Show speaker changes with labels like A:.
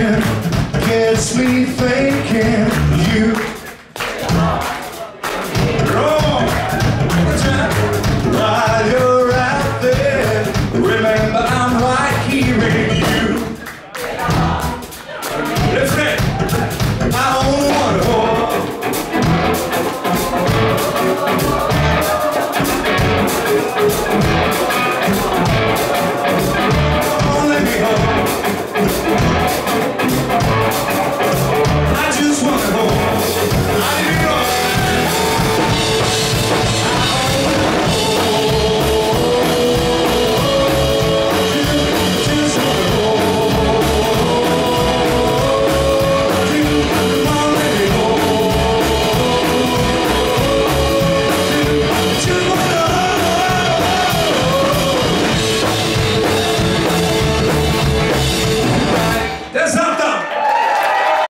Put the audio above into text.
A: can gets me faint.